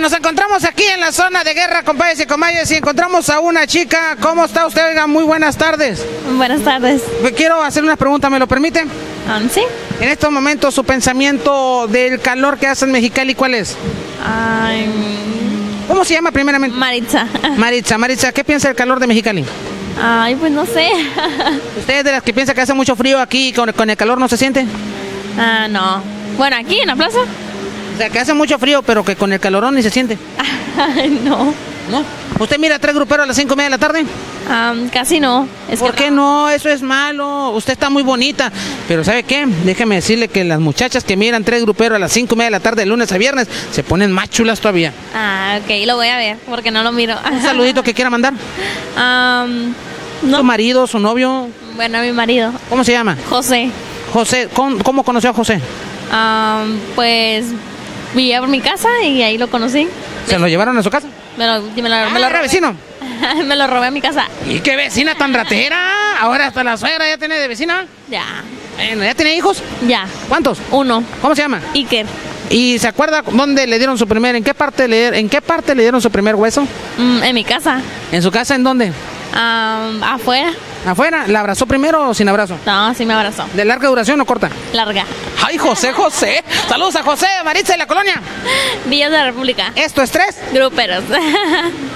Nos encontramos aquí en la zona de guerra, compadres y comayas, y encontramos a una chica. ¿Cómo está usted? Oiga, muy buenas tardes. Buenas tardes. Quiero hacer una pregunta, ¿me lo permite? Um, sí. En estos momentos, su pensamiento del calor que hace en Mexicali, ¿cuál es? Ay, ¿Cómo se llama primeramente? Maritza. Maritza, Maritza, ¿qué piensa del calor de Mexicali? Ay, pues no sé. ¿Usted es de las que piensa que hace mucho frío aquí y con, con el calor no se siente? Ah, no. Bueno, aquí en la plaza. O sea, que hace mucho frío, pero que con el calorón ni se siente. No. ¿No? ¿Usted mira tres gruperos a las cinco y media de la tarde? Um, casi no. Es ¿Por que qué no? Eso es malo. Usted está muy bonita. Pero ¿sabe qué? Déjeme decirle que las muchachas que miran tres gruperos a las cinco y media de la tarde, de lunes a viernes, se ponen más chulas todavía. Ah, ok, lo voy a ver porque no lo miro. Un saludito que quiera mandar. Um, ¿Su marido, su novio? Bueno, mi marido, ¿Cómo se llama? José. José. ¿Cómo, cómo conoció a José? Um, pues vivía por mi casa y ahí lo conocí. ¿Se lo llevaron a su casa? Me lo, me lo, Ah, me lo ¿era robé. vecino? me lo robé a mi casa. ¿Y qué vecina tan ratera? Ahora hasta la suegra ya tiene de vecina. Ya, Bueno, ¿ya tiene hijos? ya. ¿Cuántos? Uno. ¿Cómo se llama? Iker. ¿Y se acuerda dónde le dieron su primer, en qué parte le, en qué parte le dieron su primer hueso? Mm, en mi casa. ¿En su casa en dónde? Um, afuera. ¿Afuera? ¿La abrazó primero o sin abrazo? No, sí me abrazó. ¿De larga duración o corta? Larga. ¡Ay, José, José! Saludos a José, Maritza y la colonia. Villas de la República. Esto es tres. Gruperos.